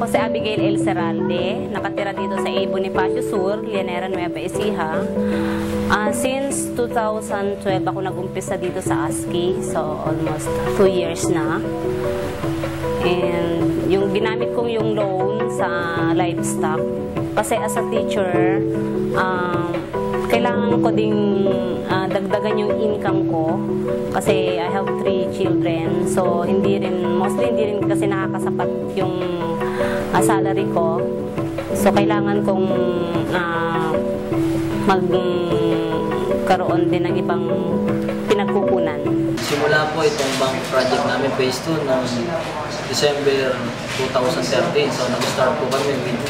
Ako si Abigail El Seralde, nakatira dito sa A. Bonifacio Sur, Llanera, Nueva Ecija. Ah, since 2012 ako nag-umpisa dito sa ASCII, so almost 2 years na. And yung ginamit kong yung loan sa livestock, kasi as a teacher, um, kailangan ko ding ah, dagdagan yung income ko kasi I have three children so hindi rin mostly hindi rin kasi nakakasapat yung ah, salary ko so kailangan kong ah, magkaroon din ng ibang pinagkukunan Simula po itong bank project namin phase 2 noong December 2013. So nag-start po kami with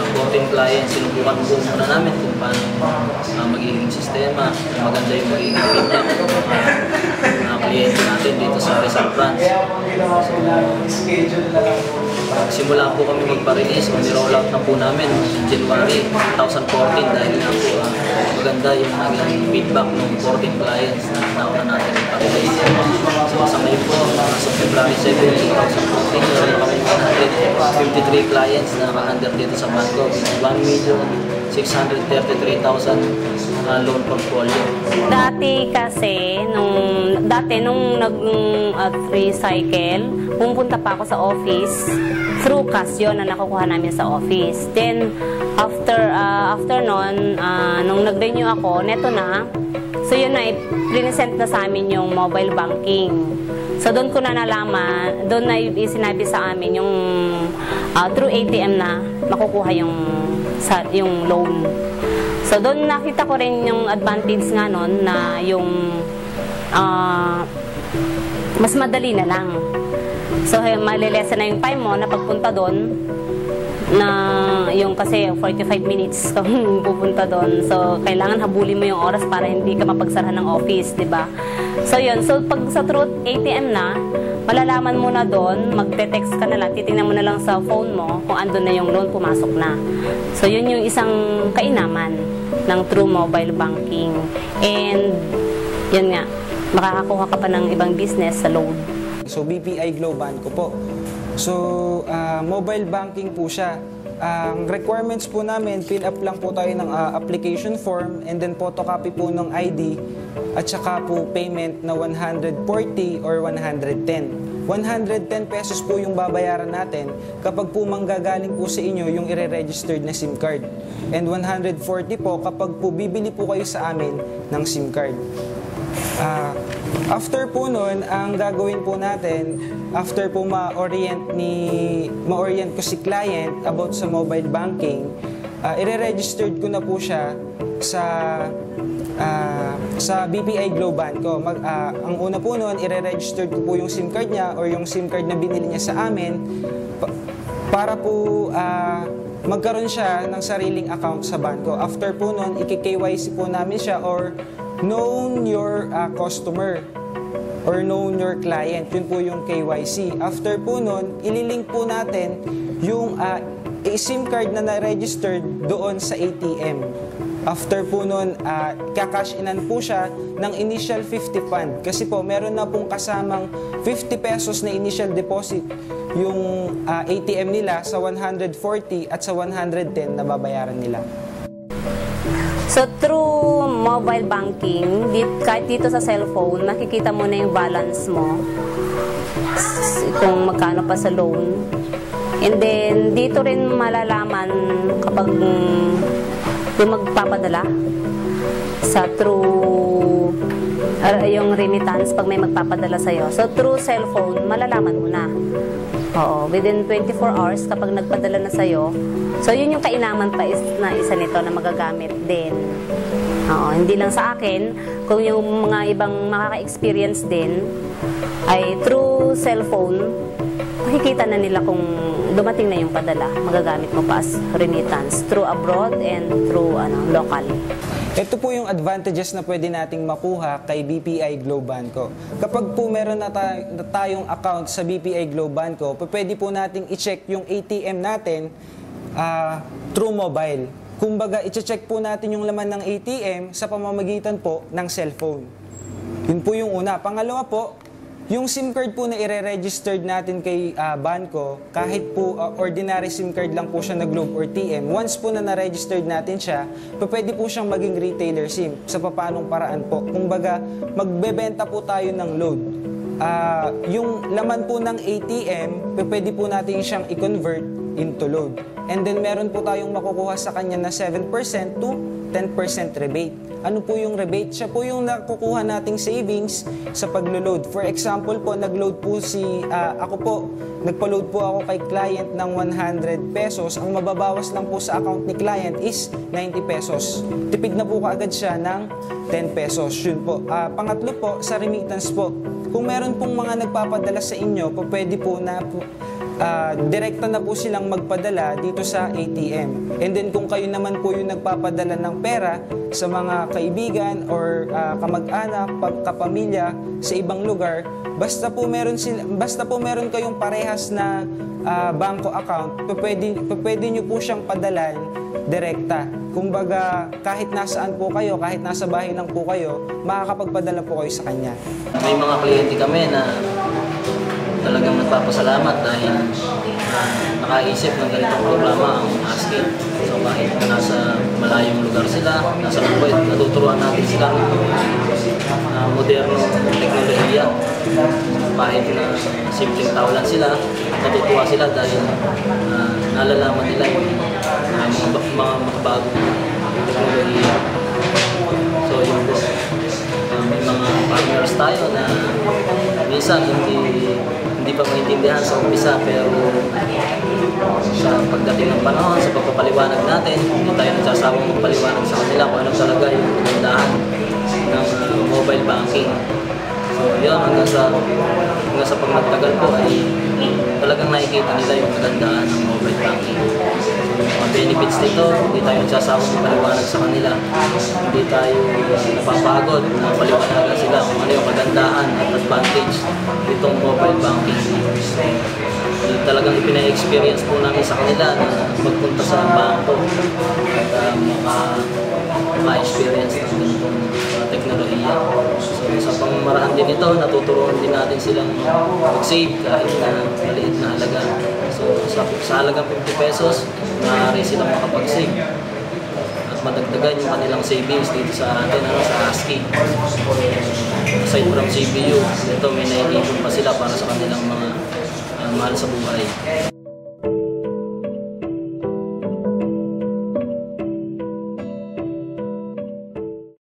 uh, 14 clients. Sinubukan po muna namin kung paano uh, magiging sistema, kung maganda yung magiging payment ng mga uh, kliyente natin dito sa Rizal branch. So, simula po kami magpa-release o niroll out na po namin January 2014 dahil nga po uh, maganda yung naging feedback ng 14 clients na nauna natin ipa-release. So sa ngayon po, uh, sa February 7, 2014, meron kami 153 clients na naka-under dito sa Banco with 1,633,000 uh, loan portfolio. Dati kasi, nung, dati nung nag-recycle, pumunta pa ako sa office, through cash yun na nakukuha namin sa office. Then, after, uh, after nun, uh, nung nag-renew ako, neto na, so yun na, present na sa amin yung mobile banking. So doon ko na nalaman, doon na sinabi sa amin yung uh, through ATM na makukuha yung sa yung loan. So doon nakita ko rin yung advantage nga nun na yung ah, mas madali na lang. So eh, malilesa na yung time mo na pagpunta doon na yung kasi 45 minutes kang pupunta doon. So, kailangan habulin mo yung oras para hindi ka mapagsarahan ng office, di ba? So, yun. So, pag sa Truth ATM na, malalaman mo na doon, magte-text ka na lang, titingnan mo na lang sa phone mo kung andun na yung loan, pumasok na. So, yun yung isang kainaman ng True Mobile Banking. And, yun nga, makakakuha ka pa ng ibang business sa load. So BPI Globan ko po. So ah, mobile banking po siya. Ang requirements po namin, fill up lang po tayo ng ah, application form and then photocopy po ng ID at saka po payment na 140 or 110. 110 pesos po yung babayaran natin kapag po manggagaling po sa inyo yung ire-registered na SIM card. And 140 po kapag po bibili po kayo sa amin ng SIM card. Ah, after po nun, ang gagawin po natin, after po ma-orient ni ma-orient ko si client about sa mobile banking, ah, ire-registered ko na po siya sa ah, sa BPI Globan ko. Mag, ah, ang una po nun, ire-registered ko po yung SIM card niya or yung SIM card na binili niya sa amin pa- para po ah, magkaroon siya ng sariling account sa banko. After po nun, iki-KYC po namin siya or known your ah, customer or known your client. Yun po yung KYC. After po nun, ililink po natin yung ah, SIM card na na-registered doon sa ATM. After po nun, ah, kakash inan po siya ng initial 50 fund. Kasi po, meron na pong kasamang 50 pesos na initial deposit yung ah, ATM nila sa 140 at sa 110 na babayaran nila. So through mobile banking, di, kahit dito sa cellphone, nakikita mo na yung balance mo. Kung magkano pa sa loan. And then, dito rin malalaman kapag mm, yung magpapadala sa through uh, yung remittance pag may magpapadala sa'yo. So, through cellphone, malalaman mo na. Oo, within 24 hours kapag nagpadala na sa'yo. So, yun yung kainaman pa is, na isa nito na magagamit din. Oo, hindi lang sa akin, kung yung mga ibang makaka-experience din, ay through cellphone, makikita na nila kung dumating na yung padala, magagamit mo pa as remittance through abroad and through ano, local. Ito po yung advantages na pwede nating makuha kay BPI Globanco. Kapag po meron na, ta- na tayong account sa BPI Globanco, po pwede po nating i-check yung ATM natin ah, through mobile. Kumbaga, i-check po natin yung laman ng ATM sa pamamagitan po ng cellphone. Yun po yung una. Pangalawa po, Yung SIM card po na ire-registered natin kay ah, Banco, kahit po ah, ordinary SIM card lang po siya na Globe or TM, once po na na-registered natin siya, pwede po siyang maging retailer SIM. Sa papanong paraan po. Kung baga, magbebenta po tayo ng load. Ah, yung laman po ng ATM, pwede po natin siyang i-convert into load. And then meron po tayong makukuha sa kanya na 7% to 10% rebate. Ano po yung rebate? Siya po yung nakukuha nating savings sa paglo-load. For example po, nag-load po si, ah, ako po, nagpa-load po ako kay client ng 100 pesos. Ang mababawas lang po sa account ni client is 90 pesos. Tipid na po kaagad siya ng 10 pesos. Yun po. Ah, pangatlo po, sa remittance po. Kung meron pong mga nagpapadala sa inyo, po, pwede po na po, ah, direkta na po silang magpadala dito sa ATM. And then kung kayo naman po yung nagpapadala ng pera sa mga kaibigan or ah, kamag-anak, pagkapamilya sa ibang lugar, basta po meron sila, basta po meron kayong parehas na ah, bangko account, pwede, pwede nyo po siyang padalan direkta. Kumbaga, kahit nasaan po kayo, kahit nasa bahay lang po kayo, makakapagpadala po kayo sa kanya. May mga kliyente kami na talagang nagpapasalamat dahil ah, nakaisip ng ganitong programa ang ASCII. So kahit na nasa malayong lugar sila, nasa Kuwait, natuturuan natin sila ng ah, modernong teknolohiya. Kahit na simpleng tao lang sila, natutuwa sila dahil ah, nalalaman nila yung ah, mga, mga, mga bagong teknolohiya. So yun po. Uh, may mga partners tayo na minsan hindi hindi pa maintindihan sa umpisa pero sa pagdating ng panahon, sa pagpapaliwanag natin, hindi tayo nagsasawang magpaliwanag sa kanila kung ano talaga yung kagandahan ng mobile banking. So yun, hanggang sa, hanggang sa pag nagtagal po ay talagang nakikita nila yung kagandahan ng mobile banking. Mga benefits nito, hindi tayo nagsasawang magpaliwanag sa kanila. Hindi tayo uh, napapagod na paliwanagan sila kung ano yung kagandahan at advantage nitong mobile banking. Yung talagang ipina-experience po namin sa kanila na magpunta sa bangko at uh, maka, maka-experience ng pamamaraan din ito, natuturuan din natin silang mag-save kahit na maliit na halaga. So sa, sa halagang 50 pesos, maaari silang makapag-save at madagdagan yung kanilang savings dito sa atin, ano, sa ASCII. Aside from CPU, ito may naiipon pa sila para sa kanilang mga uh, mahal sa buhay.